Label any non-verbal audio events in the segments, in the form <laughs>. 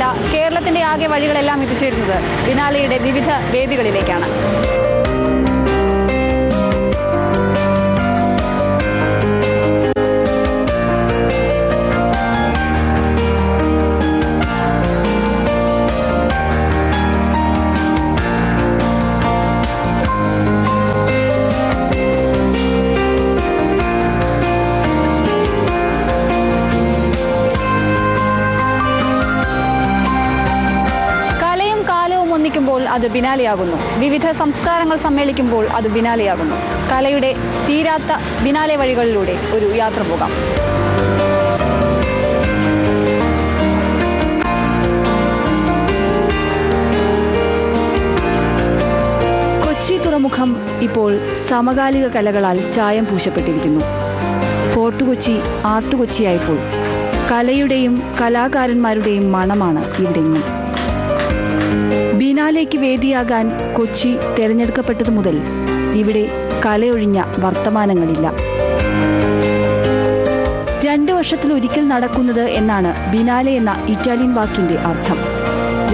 മാത്രമല്ല കേരളത്തിന്റെ ആകെ വഴികളെല്ലാം എത്തിച്ചേരുന്നത് ബിനാലയുടെ വിവിധ വേദികളിലേക്കാണ്. അത് ബിനാലെയാകുന്നു. വിവിധ സംസ്കാരങ്ങൾ സമ്മേളിക്കുമ്പോൾ അത് ബിനാലെയാകുന്നു. കലയുടെ തീരാത്ത ബിനാലെ വഴികളിലൂടെ ഒരു യാത്ര പോകാം കൊച്ചി തുറമുഖം ഇപ്പോൾ സമകാലിക കലകളാൽ ചായം പൂശപ്പെട്ടിരിക്കുന്നു. ഫോർട്ട് കൊച്ചി ആർട്ട് കൊച്ചിയായപ്പോൾ കലയുടെയും കലാകാരന്മാരുടെയും മണമാണ് ഇവിടെങ്ങും ബീനാലേക്ക് വേദിയാകാൻ കൊച്ചി തെരഞ്ഞെടുക്കപ്പെട്ടതു മുതൽ ഇവിടെ കലയൊഴിഞ്ഞ വർത്തമാനങ്ങളില്ല. രണ്ട് വർഷത്തിലൊരിക്കൽ നടക്കുന്നത് എന്നാണ് ബിനാലെ എന്ന ഇറ്റാലിയൻ വാക്കിന്റെ അർത്ഥം.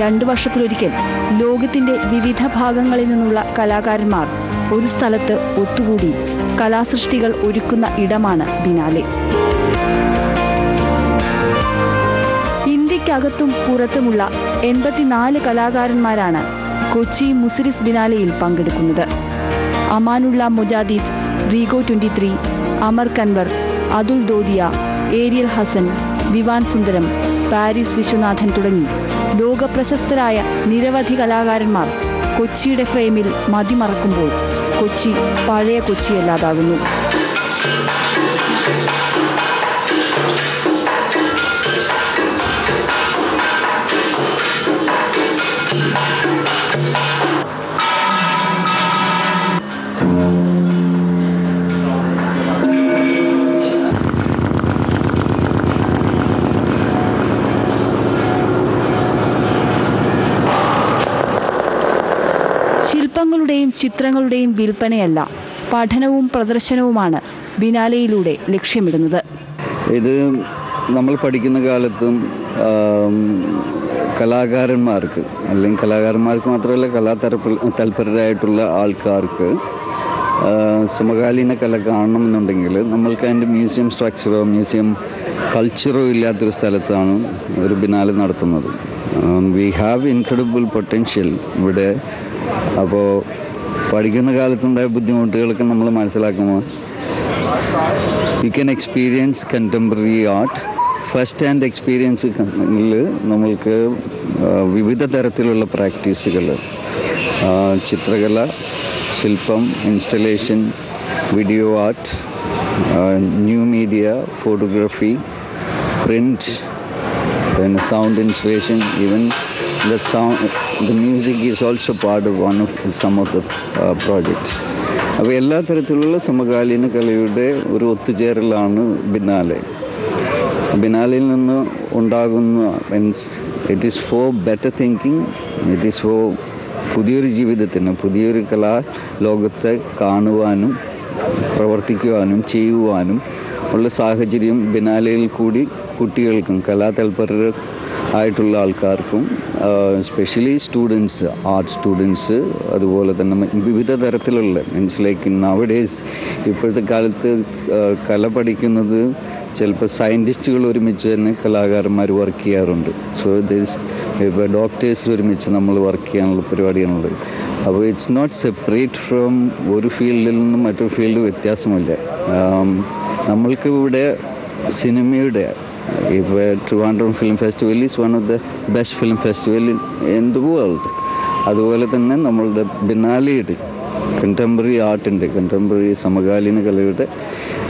രണ്ടു വർഷത്തിലൊരിക്കൽ ലോകത്തിന്റെ വിവിധ ഭാഗങ്ങളിൽ നിന്നുള്ള കലാകാരന്മാർ ഒരു സ്ഥലത്ത് ഒത്തുകൂടി കലാസൃഷ്ടികൾ ഒരുക്കുന്ന ഇടമാണ് ബിനാലെ. ഇന്ത്യക്കകത്തും പുറത്തുമുള്ള എൺപത്തിനാല് കലാകാരന്മാരാണ് കൊച്ചി മുസിരിസ് ബിനാലയിൽ പങ്കെടുക്കുന്നത്. Amanullah Mojadidi Rigo twenty three Amar Kanwar Atul Dodiya Ariel Hassan Vivan Sundaram Paris Viswanathan തുടങ്ങി ലോകപ്രശസ്തരായ നിരവധി കലാകാരന്മാർ കൊച്ചിയുടെ ഫ്രെയിമിൽ മതിമറക്കുമ്പോൾ കൊച്ചി പഴയ കൊച്ചിയല്ലാതാകുന്നു. ചിത്രങ്ങളുടെയും വിൽപ്പനയല്ല പഠനവും പ്രദർശനവുമാണ് ബിനാലയിലൂടെ ലക്ഷ്യമിടുന്നത്. ഇത് നമ്മൾ പഠിക്കുന്ന കാലത്തും കലാകാരന്മാർക്ക് അല്ലെങ്കിൽ കലാകാരന്മാർക്ക് മാത്രമല്ല കലാതരപ്പിൽ തൽപരരായിട്ടുള്ള ആൾക്കാർക്ക് സമകാലീന കല കാണണമെന്നുണ്ടെങ്കിൽ നമ്മൾക്ക് അതിന്റെ മ്യൂസിയം സ്ട്രക്ചറോ മ്യൂസിയം കൾച്ചറോ ഇല്ലാത്തൊരു സ്ഥലത്താണ് ഒരു ബിനാല് നടത്തുന്നത്. വി ഹാവ് ഇൻക്രെഡിബിൾ പൊട്ടൻഷ്യൽ ഇവിടെ. അപ്പോൾ പഠിക്കുന്ന കാലത്തുണ്ടായ ബുദ്ധിമുട്ടുകളൊക്കെ നമ്മൾ മനസ്സിലാക്കുമോ you can experience contemporary art first hand experience നമ്മൾക്ക് വിവിധ തരത്തിലുള്ള പ്രാക്ടീസുകൾ ചിത്രകല ശില്പം installation video art new media photography print പിന്നെ sound installation even the sound the music is also part of one of some of the uh, projects. അപ്പോൾ എല്ലാ തരത്തിലുള്ള സമകാലീന കലയുടെ ഒരു ഒത്തുചേരലാണ് ബിനാലെ. ബിനാലിൽ നിന്ന് ഉണ്ടാകുന്ന means it is for better thinking it is for പുതിയൊരു ജീവിതത്തിന് പുതിയൊരു കലാ ലോകത്തെ കാണുവാനും പ്രവർത്തിക്കുവാനും ചെയ്യുവാനും ഉള്ള സാഹചര്യം ബിനാലയിൽ കൂടി കുട്ടികൾക്കും കലാതൽപരർ ആയിട്ടുള്ള ആൾക്കാർക്കും സ്പെഷ്യലി സ്റ്റുഡൻസ് ആർട്ട് സ്റ്റുഡൻസ് അതുപോലെ തന്നെ വിവിധ തരത്തിലുള്ള മീൻസ് ലൈക്ക് നവഡേയ്സ് ഇപ്പോഴത്തെ കാലത്ത് കല പഠിക്കുന്നത് ചിലപ്പോൾ സയന്റിസ്റ്റുകൾ ഒരുമിച്ച് തന്നെ കലാകാരന്മാർ വർക്ക് ചെയ്യാറുണ്ട്. സോ ദിസ് ഇപ്പോൾ ഡോക്ടേഴ്സ് ഒരുമിച്ച് നമ്മൾ വർക്ക് ചെയ്യാനുള്ള പരിപാടിയാണുള്ളത്. അപ്പോൾ ഇറ്റ്സ് നോട്ട് സെപ്പറേറ്റ് ഫ്രം ഒരു ഫീൽഡിൽ നിന്നും മറ്റൊരു ഫീൽഡ് വ്യത്യാസമില്ല. നമ്മൾക്ക് ഇവിടെ സിനിമയുടെ ഇപ്പോൾ Trivandrum film festival is one of the best film festival in the world അതുപോലെ തന്നെ നമ്മളുടെ ബിനാലിയുടെ കണ്ടംപററി ആർട്ടിന്റെ കണ്ടംപററി സമകാലീന കലയുടെ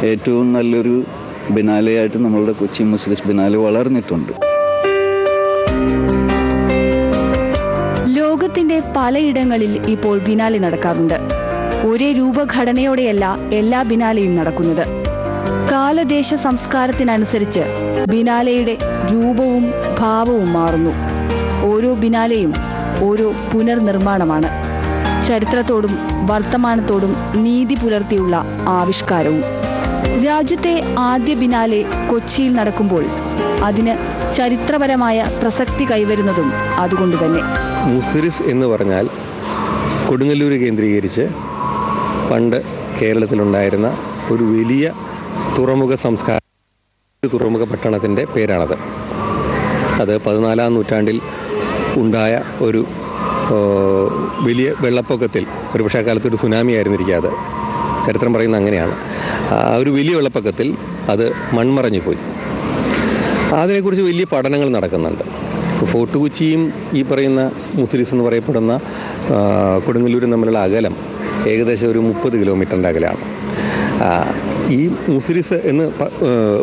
ഏറ്റവും നല്ലൊരു ബിനാലയായിട്ട് നമ്മളുടെ കൊച്ചി മുസ്ലിസ് ബിനാലെ വളർന്നിട്ടുണ്ട്. ലോകത്തിന്റെ പലയിടങ്ങളിൽ ഇപ്പോൾ ബിനാലെ നടക്കാറുണ്ട്. ഒരേ രൂപഘടനയോടെയല്ല എല്ലാ ബിനാലെയും നടക്കുന്നത്. കാലദേശ സംസ്കാരത്തിനനുസരിച്ച് ബിനാലയുടെ രൂപവും ഭാവവും മാറുന്നു. ഓരോ ബിനാലയും ഓരോ പുനർനിർമ്മാണമാണ്. ചരിത്രത്തോടും വർത്തമാനത്തോടും നീതി പുലർത്തിയുള്ള ആവിഷ്കാരവും. രാജ്യത്തെ ആദ്യ ബിനാലെ കൊച്ചിയിൽ നടക്കുമ്പോൾ അതിന് ചരിത്രപരമായ പ്രസക്തി കൈവരുന്നതും അതുകൊണ്ട് തന്നെ. മുസിരിസ് എന്ന് പറഞ്ഞാൽ കൊടുങ്ങല്ലൂർ കേന്ദ്രീകരിച്ച് പണ്ട് കേരളത്തിലുണ്ടായിരുന്ന ഒരു വലിയ തുറമുഖ സംസ്കാര തുറമുഖ പട്ടണത്തിന്റെ പേരാണത്. അത് പതിനാലാം നൂറ്റാണ്ടിൽ ഉണ്ടായ ഒരു വലിയ വെള്ളപ്പൊക്കത്തിൽ ഒരു പക്ഷേ കാലത്ത് ഒരു സുനാമി ആയിരുന്നിരിക്കുക അത്. ചരിത്രം പറയുന്നത് അങ്ങനെയാണ്. ഒരു വലിയ വെള്ളപ്പൊക്കത്തിൽ അത് മൺമറഞ്ഞു പോയി. അതിനെക്കുറിച്ച് വലിയ പഠനങ്ങൾ നടക്കുന്നുണ്ട്. ഫോർട്ട് കൊച്ചിയും ഈ പറയുന്ന മുസ്ലിസ് എന്ന് പറയപ്പെടുന്ന കൊടുങ്ങല്ലൂരും തമ്മിലുള്ള അകലം ഏകദേശം ഒരു മുപ്പത് കിലോമീറ്ററിന്റെ അകലാണ് ഈ മുസ്ലിസ് എന്ന്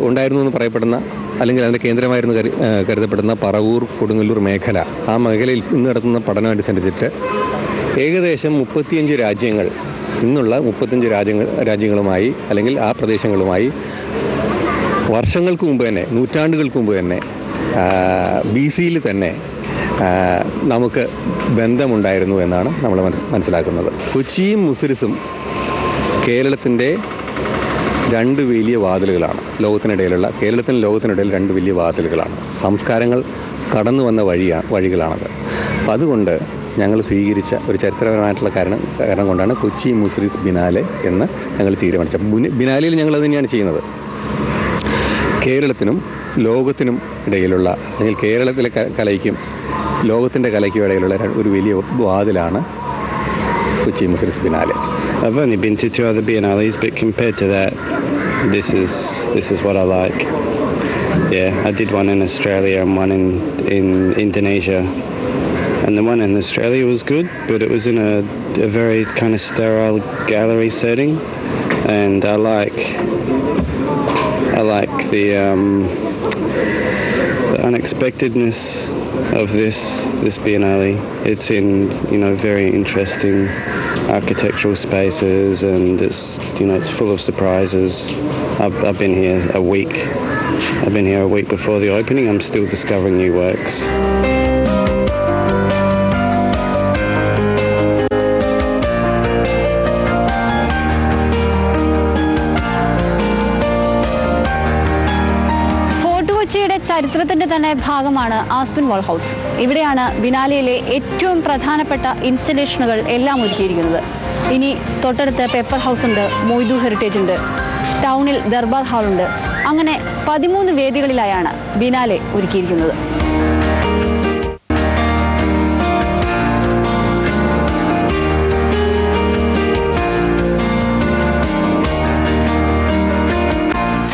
ഉണ്ടായിരുന്നു എന്ന് പറയപ്പെടുന്ന അല്ലെങ്കിൽ അതിന്റെ കേന്ദ്രമായിരുന്നു കരു കരുതപ്പെടുന്ന പറവൂർ കൊടുങ്ങല്ലൂർ മേഖല. ആ മേഖലയിൽ ഇന്ന് നടത്തുന്ന പഠനം അനുസരിച്ചിട്ട് ഏകദേശം മുപ്പത്തിയഞ്ച് രാജ്യങ്ങൾ ഇന്നുള്ള മുപ്പത്തഞ്ച് രാജ്യങ്ങൾ രാജ്യങ്ങളുമായി അല്ലെങ്കിൽ ആ പ്രദേശങ്ങളുമായി വർഷങ്ങൾക്ക് മുമ്പ് തന്നെ നൂറ്റാണ്ടുകൾക്ക് മുമ്പ് തന്നെ ബി സിയിൽ തന്നെ നമുക്ക് ബന്ധമുണ്ടായിരുന്നു എന്നാണ് നമ്മൾ മനസ്സിലാക്കുന്നത്. കൊച്ചിയും മുസിരിസും കേരളത്തിന്റെ രണ്ട് വലിയ വാതിലുകളാണ്. ലോകത്തിനിടയിലുള്ള കേരളത്തിന് ലോകത്തിനിടയിൽ രണ്ട് വലിയ വാതിലുകളാണ്. സംസ്കാരങ്ങൾ കടന്നു വന്ന വഴിയാണ് വഴികളാണത്. അപ്പം അതുകൊണ്ട് ഞങ്ങൾ സ്വീകരിച്ച ഒരു ചരിത്രപരമായിട്ടുള്ള കാരണം കാരണം കൊണ്ടാണ് കൊച്ചി മുസ്ലിസ് ബിനാലെ എന്ന് ഞങ്ങൾ തീരുമാനിച്ചത്. ബിനാലിയിൽ ഞങ്ങൾ അത് തന്നെയാണ് ചെയ്യുന്നത്. കേരളത്തിനും ലോകത്തിനും ഇടയിലുള്ള അല്ലെങ്കിൽ കേരളത്തിലെ കലയ്ക്കും ലോകത്തിന്റെ കലയ്ക്കും ഇടയിലുള്ള ഒരു വലിയ വാതിലാണ് Kochi Muziris Biennale. I've only been to two other biennales, but compared to that, this is this is what I like. Yeah, I did one in Australia and one in in Indonesia, and the one in Australia was good, but it was in a, a very kind of sterile gallery setting, and I like I like the um, the unexpectedness of this this biennale. It's in you know very interesting architectural spaces, and it's you know it's full of surprises. I've, I've been here a week. I've been here a week before the opening. I'm still discovering new works. ചരിത്രത്തിന്റെ തന്നെ ഭാഗമാണ് ആസ്പിൻ വാൾ house. ഇവിടെയാണ് ബിനാലയിലെ ഏറ്റവും പ്രധാനപ്പെട്ട ഇൻസ്റ്റലേഷനുകൾ എല്ലാം ഒരുക്കിയിരിക്കുന്നത്. ഇനി തൊട്ടടുത്ത് പേപ്പർ ഹൗസ് ഉണ്ട് മൊയ്തു ഹെറിറ്റേജ് ഉണ്ട് ടൗണിൽ ദർബാർ ഹാൾ ഉണ്ട്. അങ്ങനെ പതിമൂന്ന് വേദികളിലായാണ് ബിനാലെ ഒരുക്കിയിരിക്കുന്നത്.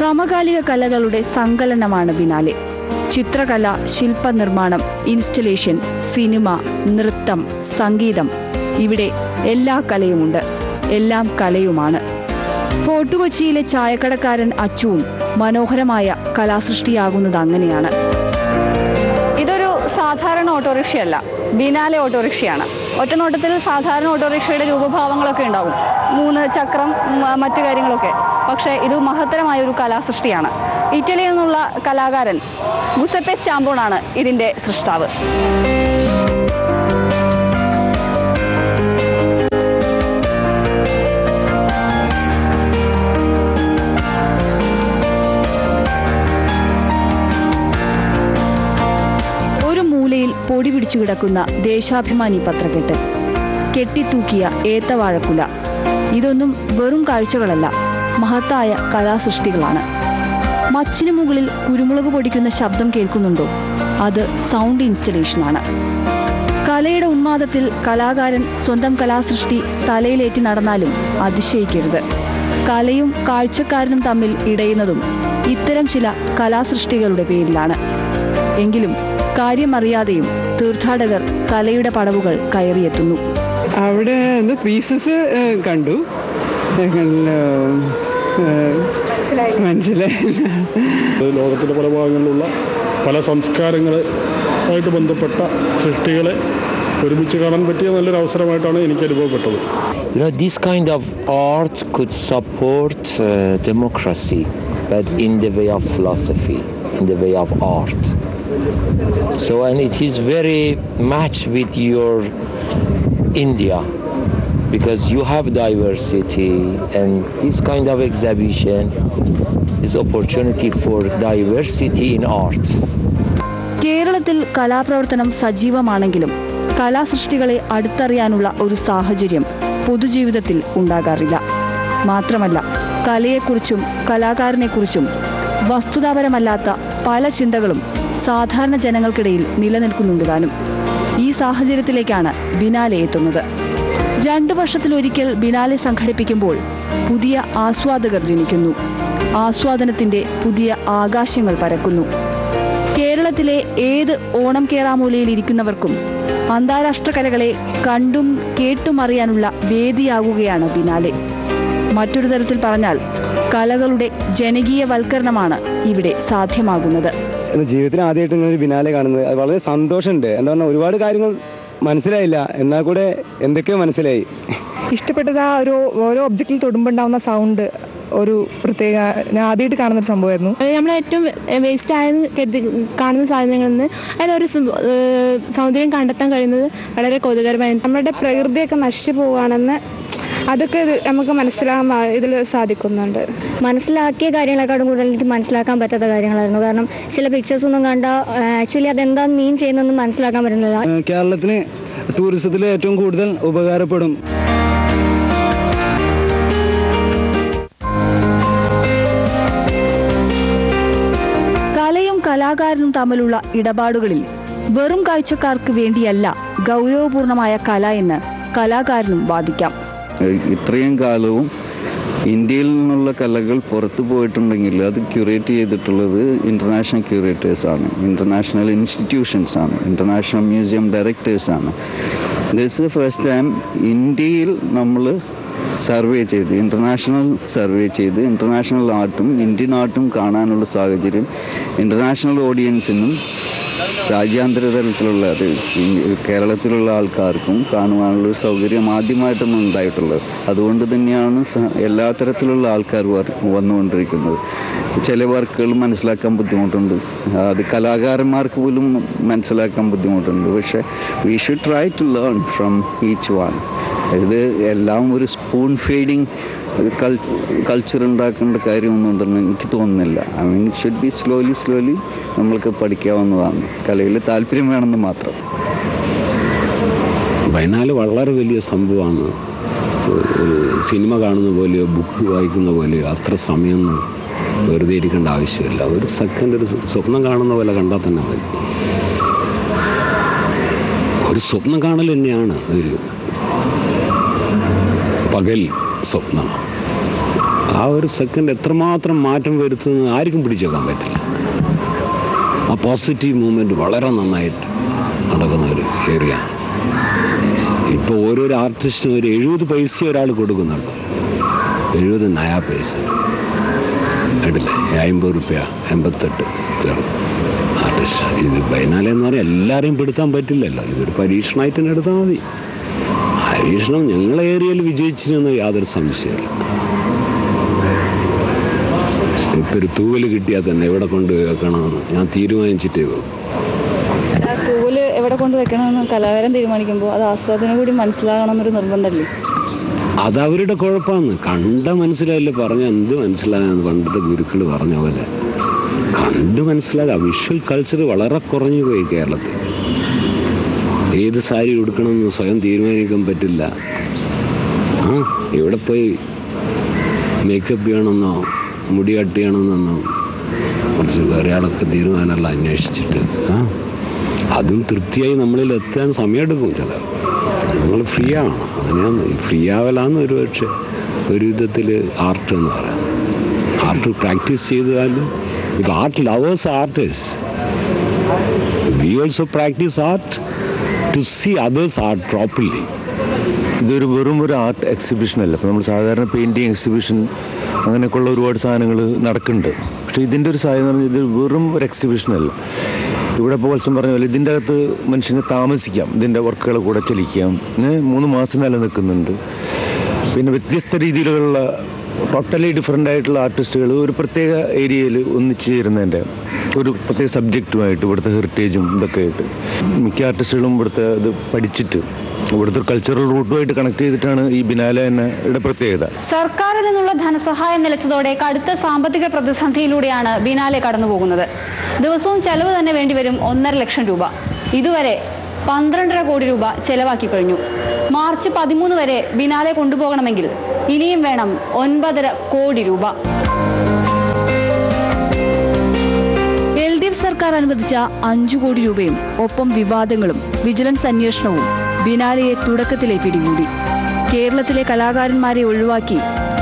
സമകാലിക കലകളുടെ സങ്കലനമാണ് ബിനാലെ. ചിത്രകല ശില്പനിർമ്മാണം ഇൻസ്റ്റലേഷൻ സിനിമ നൃത്തം സംഗീതം. ഇവിടെ എല്ലാ കലയുമുണ്ട്. എല്ലാം കലയുമാണ്. ഫോർട്ട് കൊച്ചിയിലെ ചായക്കടക്കാരൻ അച്ചുവും മനോഹരമായ കലാസൃഷ്ടിയാകുന്നത് അങ്ങനെയാണ് ഇതൊരു സാധാരണ ഓട്ടോറിക്ഷയല്ല. ബിനാലെ ഓട്ടോറിക്ഷയാണ്. ഒറ്റനോട്ടത്തിൽ സാധാരണ ഓട്ടോറിക്ഷയുടെ രൂപഭാവങ്ങളൊക്കെ ഉണ്ടാകും. മൂന്ന് ചക്രം മറ്റു കാര്യങ്ങളൊക്കെ. പക്ഷേ ഇത് മഹത്തരമായ ഒരു കലാസൃഷ്ടിയാണ്. ഇറ്റലിയിൽ നിന്നുള്ള കലാകാരൻ ഗുസപ്പെ സ്റ്റാമ്പോണാണ് ഇതിന്റെ സൃഷ്ടാവ് പൊടി പിടിച്ചു കിടക്കുന്ന ദേശാഭിമാനി പത്രക്കെട്ട്. കെട്ടിത്തൂക്കിയ ഏത്തവാഴക്കുല. ഇതൊന്നും വെറും കാഴ്ചകളല്ല മഹത്തായ കലാസൃഷ്ടികളാണ്. മച്ചിനു മുകളിൽ കുരുമുളക് പൊടിക്കുന്ന ശബ്ദം കേൾക്കുന്നുണ്ടോ? അത് സൗണ്ട് ഇൻസ്റ്റലേഷനാണ് കലയുടെ ഉന്മാദത്തിൽ കലാകാരൻ സ്വന്തം കലാസൃഷ്ടി തലയിലേറ്റി നടന്നാലും അതിശയിക്കരുത്. കലയും കാഴ്ചക്കാരനും തമ്മിൽ ഇടയുന്നതും ഇത്തരം ചില കലാസൃഷ്ടികളുടെ പേരിലാണ്. എങ്കിലും കാര്യമറിയാതെയും തീർത്ഥാടകർ കലയുടെ പടവുകൾ കയറിയെത്തുന്നു. അവിടെ പീസസ് കണ്ടു. ഞങ്ങൾ മനസ്സിലായില്ല ലോകത്തിൻ്റെ പല ഭാഗങ്ങളിലുള്ള പല സംസ്കാരങ്ങളെ ആയിട്ട് ബന്ധപ്പെട്ട സൃഷ്ടികളെ ഒരുമിച്ച് കാണാൻ പറ്റിയ നല്ലൊരു അവസരമായിട്ടാണ് എനിക്ക് അനുഭവപ്പെട്ടത് You know, this kind of art could support uh, democracy, but in the way of philosophy, in the way of art. So, and it is very much with your India Because you have diversity, and this kind of exhibition is opportunity for diversity in art. കേരളത്തിൽ കലാപ്രവർത്തനം സജീവമാണെങ്കിലും കലാസൃഷ്ടികളെ അടുത്തറിയാനുള്ള ഒരു സാഹചര്യം പൊതുജീവിതത്തിൽ ഉണ്ടാകാറില്ല. മാത്രമല്ല കലയെക്കുറിച്ചും കലാകാരനെക്കുറിച്ചും വസ്തുതാപരമല്ലാത്ത പല ചിന്തകളും സാധാരണ ജനങ്ങൾക്കിടയിൽ നിലനിൽക്കുന്നുണ്ട് താനും. ഈ സാഹചര്യത്തിലേക്കാണ് ബിനാലെ എത്തുന്നത്. രണ്ടു വർഷത്തിലൊരിക്കൽ ബിനാലെ സംഘടിപ്പിക്കുമ്പോൾ പുതിയ ആസ്വാദകർ ജനിക്കുന്നു. ആസ്വാദനത്തിന്റെ പുതിയ ആകാശങ്ങൾ പരക്കുന്നു. കേരളത്തിലെ ഏത് ഓണം കേറാമൂലയിൽ ഇരിക്കുന്നവർക്കും അന്താരാഷ്ട്ര കലകളെ കണ്ടും കേട്ടും അറിയാനുള്ള വേദിയാകുകയാണ് ബിനാലെ. മറ്റൊരു തരത്തിൽ പറഞ്ഞാൽ കലകളുടെ ജനകീയവൽക്കരണമാണ് ഇവിടെ സാധ്യമാകുന്നത്. ജീവിതത്തിൽ ആദ്യമായിട്ട് ഇങ്ങനെ ഒരു ബിനാലെ കാണുന്നത്. വളരെ സന്തോഷമുണ്ട്. എന്താ പറഞ്ഞാൽ ഒരുപാട് കാര്യങ്ങൾ മനസ്സിലായില്ല. എന്നാൽ കൂടെ എന്തൊക്കെയോ മനസ്സിലായി. ഇഷ്ടപ്പെട്ടത് ആ ഒരു ഓരോ ഒബ്ജക്റ്റിൽ തൊടുമ്പുണ്ടാവുന്ന സൗണ്ട് ഒരു പ്രത്യേക ഞാൻ ആദ്യമായിട്ട് കാണുന്ന ഒരു സംഭവമായിരുന്നു. നമ്മൾ ഏറ്റവും വേസ്റ്റ് ആയെന്ന് കരുതി കാണുന്ന സാധനങ്ങളിൽ നിന്ന് അതിനൊരു ഒരു സൗന്ദര്യം കണ്ടെത്താൻ കഴിയുന്നത് വളരെ കൗതുകരമായി നമ്മുടെ പ്രകൃതിയൊക്കെ നശിച്ചു പോവുകയാണെന്ന് അതൊക്കെ നമുക്ക് മനസ്സിലാകാൻ ഇതിൽ സാധിക്കുന്നുണ്ട്. മനസ്സിലാക്കിയ കാര്യങ്ങളെക്കാളും കൂടുതൽ എനിക്ക് മനസ്സിലാക്കാൻ പറ്റാത്ത കാര്യങ്ങളായിരുന്നു. കാരണം ചില പിക്ചേഴ്സ് ഒന്നും കണ്ട ആക്ച്വലി അതെന്താ മീൻ ചെയ്യുന്നതെന്ന് മനസ്സിലാക്കാൻ പറ്റുന്നില്ല. കേരളത്തിന് ടൂറിസത്തിൽ ഏറ്റവും കൂടുതൽ ഉപകാരപ്പെടും. കലയും കലാകാരനും തമ്മിലുള്ള ഇടപാടുകളിൽ വെറും കാഴ്ചക്കാർക്ക് വേണ്ടിയല്ല ഗൗരവപൂർണമായ കല എന്ന് കലാകാരനും വാദിക്കാം. ഇത്രയും കാലവും ഇന്ത്യയിൽ നിന്നുള്ള കലകൾ പുറത്തു പോയിട്ടുണ്ടെങ്കിൽ അത് ക്യൂറേറ്റ് ചെയ്തിട്ടുള്ളത് ഇന്റർനാഷണൽ ക്യൂറേറ്റേഴ്സാണ് ഇന്റർനാഷണൽ ഇൻസ്റ്റിറ്റ്യൂഷൻസാണ് ഇന്റർനാഷണൽ മ്യൂസിയം ഡയറക്ടേഴ്സ് ആണ്. ദിസ് ഫസ്റ്റ് ടൈം ഇന്ത്യയിൽ നമ്മൾ സർവേ ചെയ്ത് ഇന്റർനാഷണൽ സർവേ ചെയ്ത് ഇന്റർനാഷണൽ ആർട്ടും ഇന്ത്യൻ ആർട്ടും കാണാനുള്ള സാഹചര്യം ഇന്റർനാഷണൽ ഓഡിയൻസിനും രാജ്യാന്തര തലത്തിലുള്ള അത് കേരളത്തിലുള്ള ആൾക്കാർക്കും കാണുവാനുള്ള ഒരു സൗകര്യം ആദ്യമായിട്ടാണ് ഉണ്ടായിട്ടുള്ളത്. അതുകൊണ്ട് തന്നെയാണ് എല്ലാ തരത്തിലുള്ള ആൾക്കാർ വന്നുകൊണ്ടിരിക്കുന്നത്. ചില വർക്കുകൾ മനസ്സിലാക്കാൻ ബുദ്ധിമുട്ടുണ്ട്. അത് കലാകാരന്മാർക്ക് പോലും മനസ്സിലാക്കാൻ ബുദ്ധിമുട്ടുണ്ട്. പക്ഷേ we should try to learn from each one ഇത് എല്ലാം ഒരു സ്പൂൺ ഫീഡിങ് കൾച്ചർ ഉണ്ടാക്കേണ്ട കാര്യമൊന്നും ഉണ്ടെന്ന് എനിക്ക് തോന്നുന്നില്ല. I mean should be slowly slowly നമ്മൾക്ക് പഠിക്കാവുന്നതാണ്. കലയിൽ താല്പര്യം വേണമെന്ന് മാത്രം. ബൈനാല് വളരെ വലിയ സംഭവമാണ്. സിനിമ കാണുന്ന പോലെയോ ബുക്ക് വായിക്കുന്ന പോലെയോ അത്ര സമയം വെറുതെ ഇരിക്കേണ്ട ആവശ്യമില്ല. ഒരു സെക്കൻഡ് ഒരു സ്വപ്നം കാണുന്ന പോലെ കണ്ടാൽ തന്നെ മതി. ഒരു സ്വപ്നം കാണൽ തന്നെയാണ് ഒരു പകൽ സ്വപ്നം. ആ ഒരു സെക്കൻഡ് എത്രമാത്രം മാറ്റം വരുത്തുന്നത് ആർക്കും പിടിച്ചേക്കാൻ പറ്റില്ല. ആ പോസിറ്റീവ് മൂവ്മെന്റ് വളരെ നന്നായിട്ട് നടക്കുന്ന ഒരു ഏരിയ ഇപ്പോൾ ഓരോരോ ആർട്ടിസ്റ്റിനും ഒരു എഴുപത് പൈസ ഒരാൾ കൊടുക്കുന്നുണ്ട്. എഴുപത് നയാ പൈസ. കേട്ടില്ലേ? അമ്പത് റുപ്യ എൺപത്തെട്ട് ആർട്ടിസ്റ്റ് ഇത് ബൈനാലെന്ന് പറയാം എല്ലാവരെയും പെടുത്താൻ പറ്റില്ലല്ലോ. ഇതൊരു പരീക്ഷണമായിട്ട് തന്നെ എടുത്താൽ മതി. പരീക്ഷണം ഞങ്ങളെ ഏരിയയിൽ വിജയിച്ചിരുന്ന യാതൊരു സംശയമില്ല ഇപ്പൊ ഒരു തൂവൽ കിട്ടിയാൽ തന്നെ എവിടെ കൊണ്ട് വെക്കണമെന്ന് ഞാൻ തീരുമാനിച്ചിട്ടേ പോകും തൂവൽ എവിടെ കൊണ്ട് വെക്കണമെന്ന് കലാകാരൻ തീരുമാനിക്കുമ്പോൾ അത് ആസ്വാദനം കൂടി മനസ്സിലാകണമെന്നൊരു നിർബന്ധമല്ലേ? അത് അവരുടെ കുഴപ്പമാണ്. കണ്ട മനസ്സിലായില്ല പറഞ്ഞ എന്ത് മനസ്സിലായെന്ന് പണ്ടത്തെ ഗുരുക്കൾ പറഞ്ഞ പോലെ. കണ്ട് മനസ്സിലാകാം. വിഷ്വൽ കൾച്ചർ വളരെ കുറഞ്ഞു പോയി കേരളത്തിൽ. ഏത് സാരി ഉടുക്കണമെന്ന് സ്വയം തീരുമാനിക്കാൻ പറ്റില്ല. ആ എവിടെ പോയി? മേക്കപ്പ് ചെയ്യണമെന്നോ മുടി കട്ട് ചെയ്യണമെന്നോ? കുറച്ച് ആളൊക്കെ തീരുമാനമല്ല അന്വേഷിച്ചിട്ട്. ആ അതും തൃപ്തിയായി നമ്മളിൽ എത്താൻ സമയമെടുക്കും ചില നമ്മൾ ഫ്രീ ആവണം അതിനാണ് ഫ്രീ ആവലാന്ന് ഒരു പക്ഷേ ഒരു വിധത്തിൽ ആർട്ട് എന്ന് പറയാം. ആർട്ട് പ്രാക്ടീസ് ചെയ്താലും ഇപ്പം art lovers artist we also practise art to see others art properly ഇതൊരു വെറും ഒരു ആർട്ട് എക്സിബിഷൻ അല്ല. ഇപ്പോൾ നമ്മൾ സാധാരണ പെയിന്റിങ് എക്സിബിഷൻ അങ്ങനെയൊക്കെയുള്ള ഒരുപാട് സാധനങ്ങൾ നടക്കുന്നുണ്ട്. പക്ഷേ ഇതിന്റെ ഒരു സാധനം പറഞ്ഞാൽ ഇത് വെറും ഒരു എക്സിബിഷൻ അല്ല. ഇവിടെ ഇപ്പോൾ വത്സം പറഞ്ഞ പോലെ ഇതിന്റെ അകത്ത് മനുഷ്യനെ താമസിക്കാം. ഇതിന്റെ വർക്കുകൾ കൂടെ ചലിക്കാം മൂന്ന് മാസം നിലനിൽക്കുന്നുണ്ട്. പിന്നെ വ്യത്യസ്ത രീതിയിലുള്ള ടോട്ടലി ഡിഫറെന്റ് ആയിട്ടുള്ള ആർട്ടിസ്റ്റുകൾ ഒരു പ്രത്യേക ഏരിയയിൽ ഒന്നിച്ചു ചേരുന്നതിന്റെ ഒരു പ്രത്യേക സബ്ജക്റ്റുമായിട്ട് ഇവിടുത്തെ ഹെറിറ്റേജും ഇതൊക്കെ ആയിട്ട് മിക്ക ആർട്ടിസ്റ്റുകളും ഇവിടുത്തെ ഇത് പഠിച്ചിട്ട് ഇവിടുത്തെ കൾച്ചറൽ റൂട്ടുമായിട്ട് കണക്ട് ചെയ്തിട്ടാണ് ഈ ബിനാല എന്നയുടെ പ്രത്യേകത. സർക്കാരിൽ നിന്നുള്ള ധനസഹായം നിലച്ചതോടെ കടുത്ത സാമ്പത്തിക പ്രതിസന്ധിയിലൂടെയാണ് ബിനാലെ കടന്നുപോകുന്നത്. ദിവസവും ചെലവ് തന്നെ വേണ്ടിവരും ഒന്നര ലക്ഷം രൂപ. ഇതുവരെ പന്ത്രണ്ടര കോടി രൂപ ചെലവാക്കി കഴിഞ്ഞു. മാർച്ച് പതിമൂന്ന് വരെ ബിനാലെ കൊണ്ടുപോകണമെങ്കിൽ ഇനിയും വേണം ഒൻപതര കോടി രൂപ. എൽ ഡി എഫ് സർക്കാർ അനുവദിച്ച അഞ്ചു കോടി രൂപയും ഒപ്പം വിവാദങ്ങളും വിജിലൻസ് അന്വേഷണവും ബിനാലയെ തുടക്കത്തിലെ പിടികൂടി. കേരളത്തിലെ കലാകാരന്മാരെ ഒഴിവാക്കി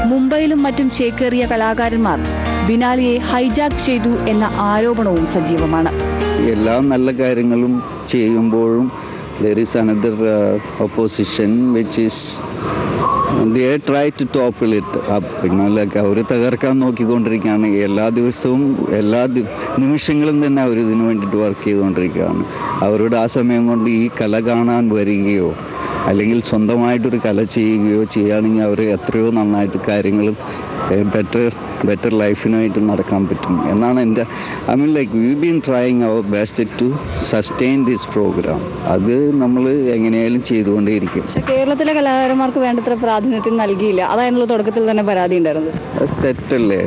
മുംബൈയിലും മറ്റും ചേക്കേറിയ കലാകാരന്മാർ ബിനാലിയെ ഹൈജാക്ക് ചെയ്തു എന്ന ആരോപണവും സജീവമാണ്. എല്ലാ നല്ല കാര്യങ്ങളും ചെയ്യുമ്പോഴും there is another opposition which is they try to topple it പിന്നെ അവർ തകർക്കാൻ നോക്കിക്കൊണ്ടിരിക്കുകയാണ്. എല്ലാ ദിവസവും എല്ലാ നിമിഷങ്ങളും തന്നെ അവർ ഇതിനു വേണ്ടിയിട്ട് വർക്ക് ചെയ്തുകൊണ്ടിരിക്കുകയാണ്. അവരുടെ ആ സമയം കൊണ്ട് ഈ കല കാണാൻ വരികയോ അല്ലെങ്കിൽ സ്വന്തമായിട്ടൊരു കല ചെയ്യുകയോ ചെയ്യുകയാണെങ്കിൽ അവർ എത്രയോ നന്നായിട്ട് കാര്യങ്ങൾ ബെറ്റർ ബെറ്റർ ലൈഫിനായിട്ട് നടക്കാൻ പറ്റും. എന്നാണ് എന്റെ I mean like we been trying our best to sustain this programme അത് നമ്മൾ എങ്ങനെയായാലും ചെയ്തുകൊണ്ടേയിരിക്കും. പക്ഷെ കേരളത്തിലെ കലാകാരന്മാർക്ക് വേണ്ടത്ര പ്രാതിനിധ്യം നൽകിയില്ല. അതായിരുന്നു തുടക്കത്തിൽ തന്നെ പരാതി ഉണ്ടായിരുന്നത്. തെറ്റല്ലേ?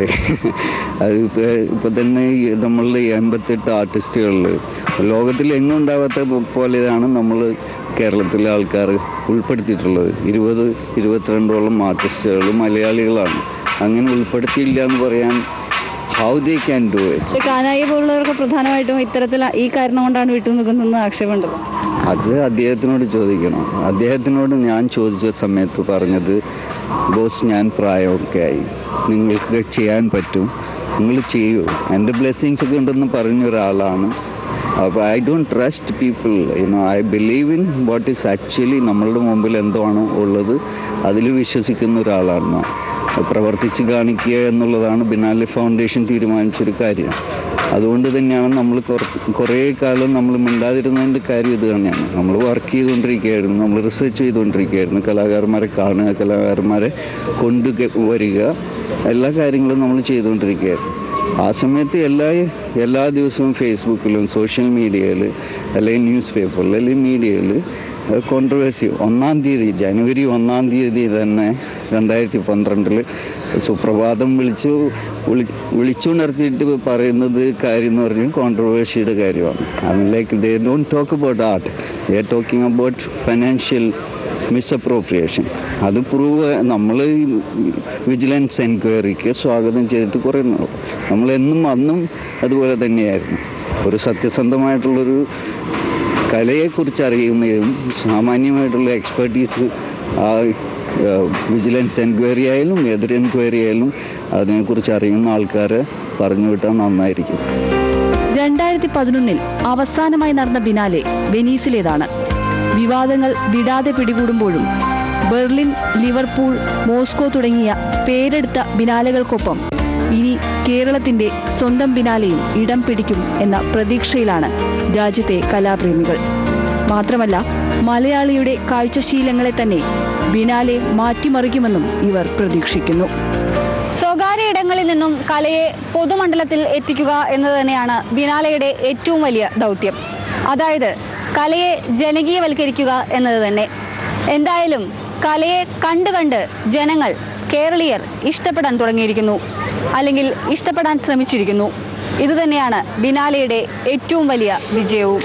<laughs> അത് ഇപ്പോൾ ഇപ്പൊ തന്നെ നമ്മളുടെ എൺപത്തെട്ട് ആർട്ടിസ്റ്റുകളിൽ ലോകത്തിൽ എങ്ങും ഉണ്ടാവാത്ത പോലെയാണ് നമ്മൾ കേരളത്തിലെ ആൾക്കാർ ഉൾപ്പെടുത്തിയിട്ടുള്ളത്. ഇരുപത് ഇരുപത്തിരണ്ടോളം ആർട്ടിസ്റ്റുകൾ മലയാളികളാണ്. അങ്ങനെ ഉൾപ്പെടുത്തിയില്ല എന്ന് പറയാൻ how they can do it പക്ഷെ കാനായി പോലുള്ളവർക്ക് പ്രധാനമായിട്ടും ഇത്തരത്തിൽ ഈ കാരണം കൊണ്ടാണ് വിട്ടു നിൽക്കുന്നതെന്ന് ആക്ഷേപമുണ്ടല്ലോ അത് അദ്ദേഹത്തിനോട് ചോദിക്കണം. അദ്ദേഹത്തിനോട് ഞാൻ ചോദിച്ച സമയത്ത് പറഞ്ഞത് ബോസ് ഞാൻ പ്രായമൊക്കെ ആയി. നിങ്ങൾക്ക് ചെയ്യാൻ പറ്റും. നിങ്ങൾ ചെയ്യൂ. എന്റെ ബ്ലെസ്സിങ്സ് ഒക്കെ ഉണ്ടെന്ന് പറഞ്ഞ ഒരാളാണ്. അപ്പോൾ I don't trust people you know I believe in what is actually നമ്മളുടെ മുമ്പിൽ എന്താണോ ഉള്ളത്. അതിൽ വിശ്വസിക്കുന്ന ഒരാളാണ്. ഞാൻ പ്രവർത്തിച്ച് കാണിക്കുക എന്നുള്ളതാണ് ബിനാലി ഫൗണ്ടേഷൻ തീരുമാനിച്ചൊരു കാര്യം. അതുകൊണ്ട് തന്നെയാണ് നമ്മൾ കുറേ കാലം നമ്മൾ മിണ്ടാതിരുന്നതിന്റെ കാര്യം ഇത് തന്നെയാണ്. നമ്മൾ വർക്ക് ചെയ്തുകൊണ്ടിരിക്കുകയായിരുന്നു നമ്മൾ റിസർച്ച് ചെയ്തുകൊണ്ടിരിക്കുകയായിരുന്നു. കലാകാരന്മാരെ കാണുക കലാകാരന്മാരെ കൊണ്ടു വരിക എല്ലാ കാര്യങ്ങളും നമ്മൾ ചെയ്തുകൊണ്ടിരിക്കുകയായിരുന്നു. ആ സമയത്ത് എല്ലാ എല്ലാ ദിവസവും ഫേസ്ബുക്കിലും സോഷ്യൽ മീഡിയയിൽ അല്ലെങ്കിൽ ന്യൂസ് പേപ്പറിൽ അല്ലെങ്കിൽ മീഡിയയിൽ കോൺട്രവേഴ്സി ഒന്നാം തീയതി ജനുവരി ഒന്നാം തീയതി തന്നെ രണ്ടായിരത്തി പന്ത്രണ്ടിൽ സുപ്രഭാതം വിളിച്ചു വിളി വിളിച്ചുണർത്തിയിട്ട് പറയുന്നത് കാര്യം എന്ന് പറഞ്ഞാൽ കോൺട്രവേഴ്സിയുടെ കാര്യമാണ്. I like they don't talk about art they talking about financial misappropriation അത് പ്രൂവ് നമ്മൾ വിജിലൻസ് എൻക്വയറിക്ക് സ്വാഗതം ചെയ്തിട്ട് കുറേ നമ്മളെന്നും അന്നും അതുപോലെ തന്നെയായിരുന്നു. ഒരു സത്യസന്ധമായിട്ടുള്ളൊരു കലയെക്കുറിച്ച് അറിയുന്നതും സാമാന്യമായിട്ടുള്ള എക്സ്പെർട്ടീസ് ആ വിജിലൻസ് എൻക്വയറി ആയാലും എതിർ എൻക്വയറി ആയാലും അതിനെക്കുറിച്ച് അറിയുന്ന ആൾക്കാരെ പറഞ്ഞു വിട്ടാൽ നന്നായിരിക്കും. രണ്ടായിരത്തി പതിനൊന്നിൽ അവസാനമായി നടന്ന ബിനാലെ വെനീസിലേതാണ്. വിവാദങ്ങൾ വിടാതെ പിടികൂടുമ്പോഴും ബെർലിൻ ലിവർപൂൾ മോസ്കോ തുടങ്ങിയ പേരെടുത്ത ബിനാലകൾക്കൊപ്പം ഇനി കേരളത്തിന്റെ സ്വന്തം ബിനാലയും ഇടം പിടിക്കും എന്ന പ്രതീക്ഷയിലാണ് രാജ്യത്തെ കലാപ്രേമികൾ. മാത്രമല്ല മലയാളിയുടെ കാഴ്ചശീലങ്ങളെ തന്നെ ബിനാലെ മാറ്റിമറിക്കുമെന്നും ഇവർ പ്രതീക്ഷിക്കുന്നു. സ്വകാര്യ ഇടങ്ങളിൽ നിന്നും കലയെ പൊതുമണ്ഡലത്തിൽ എത്തിക്കുക എന്നത് തന്നെയാണ് ബിനാലയുടെ ഏറ്റവും വലിയ ദൗത്യം. അതായത് കലയെ ജനകീയവൽക്കരിക്കുക എന്നത് തന്നെ. എന്തായാലും കലയെ കണ്ട് കണ്ട് ജനങ്ങൾ കേരളീയർ ഇഷ്ടപ്പെടാൻ തുടങ്ങിയിരിക്കുന്നു. അല്ലെങ്കിൽ ഇഷ്ടപ്പെടാൻ ശ്രമിച്ചിരിക്കുന്നു. ഇതുതന്നെയാണ് ബിനാലയുടെ ഏറ്റവും വലിയ വിജയവും.